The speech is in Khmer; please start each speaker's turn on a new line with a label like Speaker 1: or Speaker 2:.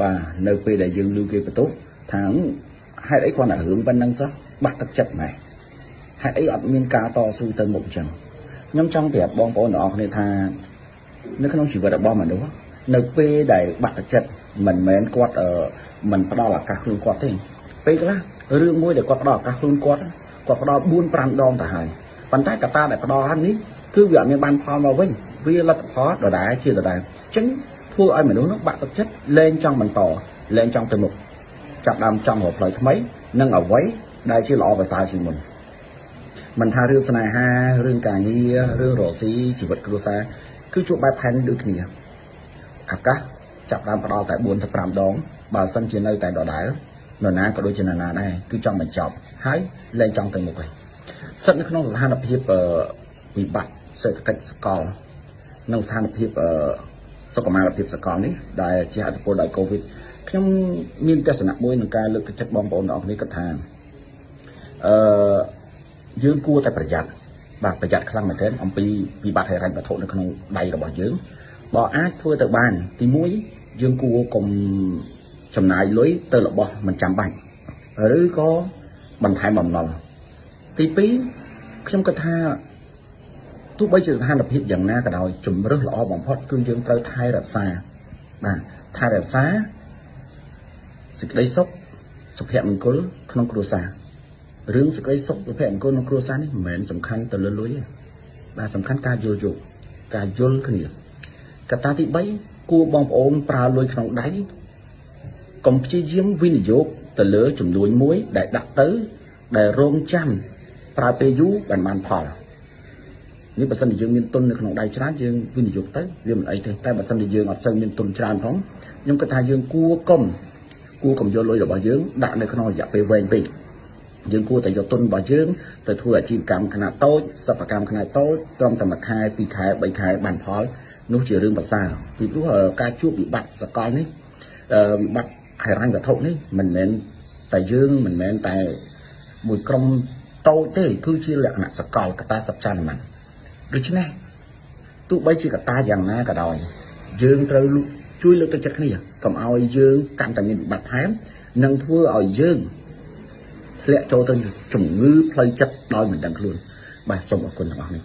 Speaker 1: បាទនៅពេលដែលយើងឮគេបន្ទោសថាហេតុអីគាត់តែរឿងប៉ុណ្្នឹងសោះបាក់ទឹកចិត្តម៉ែហេតុអីអត់មានការតស៊ូទៅមុខអញ្ចឹងខ្ញុំចង់ប្រាប់បងប្អូនទាំងអស់គ្នាថា នៅក្នុងជីវិតរបស់មនុស្សនៅពេលដែលបាក់ទឹកចិត្តមិនមែនគាត់មិនផ្ដល់ឱកាសខ្លួនគាត់ទេពេលខ្លះរឿងមួយដែលគាត់ផ្ដល់ឱកាសខ្លួនគាត់គាត់ផ្ដល់4 5ដងទៅហើយប៉ុន្តែកត្តាដែលផ្ដល់ហ្នឹងនេះ គឺវាអត់មានបានផលមកវិញវាលទ្ធផលដដែលជាដដែលអញ្ចឹងធ្វើឲ្យមនុស្សនោះបាក់ទឹកចិត្តលែងចង់បន្តលែងចង់ទៅមុខចាប់ដើមចង់រកផ្លូវថ្មី និងអ្វីដែលជាល្អប្រសើរជាងមុនមិនថារឿងស្នេហារឿងការងាររឿងរកស៊ីជីវិតគ្រួសារគឺជួបបែបផែនដូចគ្នាឱកាសចាប់ដើមផ្ដល់តែ4ទៅ5ដងបើសិនជានៅតែដដែលនរណាក៏ដូចជានរណាដែរគឺចង់បញ្ចប់ហើយលែងចង់ទៅមុខហើយស្ថិតនៅក្នុងស្ថានភាពវិបត្តិ សេដ្ឋកិច្ចសកលនិងស្ថានភាពសុខុមាលភាពសកលនេះដែលជាអត្តពលដោយកូវីដខ្ញុំមានទស្សនៈមួយក្នុងការលើកទឹកចិត្តបងប្អូនទាំងអស់គ្នាគាត់ថាអឺយើងគួរតែប្រយ័ត្នបាទប្រយ័ត្នខ្លាំងមែនទែនអំពីវិបត្តិហិរញ្ញវត្ថុនៅក្នុងដៃរបស់យើងបើអាចធ្វើទៅបាន ទី1យើងគួរកុំចំណាយលុយទៅរបស់មិនចាំបាច់ឬក៏បន្ថែមបំណុលទី2ខ្ញុំគិតថាទោះ បីជាស្ថានភាពយ៉ាងណាក៏ដោយជំរឹះល្អបំផុតគឺយើងត្រូវថែរក្សាបាទថែរក្សាសេចក្តីសុខសុភមង្គលក្នុងគ្រួសាររឿងសេចក្តីសុខសុភមង្គលក្នុងគ្រួសារនេះមិនមែនសំខាន់ទៅលើលុយទេបាទសំខាន់ការយល់យោគការយល់គ្នាកត្តាទី3គួរបងប្អូនប្រើលុយក្នុងដៃកុំព្យាយាមវិនិយោគទៅលើចំនួនមួយដែលដាក់ទៅដែលរងចាំប្រើពេលយូរបានបានផល នេះបើសិនជាយើងមានទុននៅក្នុងដៃច្រើនយើងវិនិយោគទៅវាមិនអីទេតែបើសិនជាយើងអត់សូវមានទុនច្រើនផងខ្ញុំគិតថាយើងគួរកុំគួរកុំយកលុយរបស់យើងដាក់នៅក្នុងរយៈពេលវែងពេកយើងគួរតែយកទុនរបស់យើងទៅធ្វើអាជីវកម្មខ្នាតតូចសិប្បកម្មខ្នាតតូចត្រឹមតែមួយខែពីរខែបីខែបានផលនោះជារឿងប្រសើរពីព្រោះការជួបវិបត្តិសកលនេះវិបត្តិហិរញ្ញវត្ថុនេះមិនមែនតែយើងមិនមែនតែមួយក្រុមតូចទេគឺជាលក្ខណៈសកលកតាសព្ចានមិន ដូច្នេះទោះបីជាកតាយ៉ាងណាក៏ដោយយើងត្រូវជួយលើកទឹកចិត្តគ្នាកុំឲ្យយើងកាន់តែមានវិបត្តិថែមនិងធ្វើឲ្យយើងធ្លាក់ចូលទៅជំងឺផ្លូវចិត្តដោយមិនដឹងខ្លួនបាទសូមអរគុណទាំងអស់នេះ